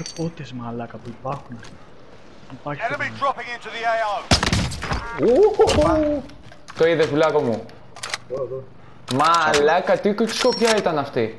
Έχει πότες μαλάκα που υπάρχουν. Υπάρχει Το είδες βουλάκο μου. Μαλάκα, τι σκοπιά ήταν αυτή.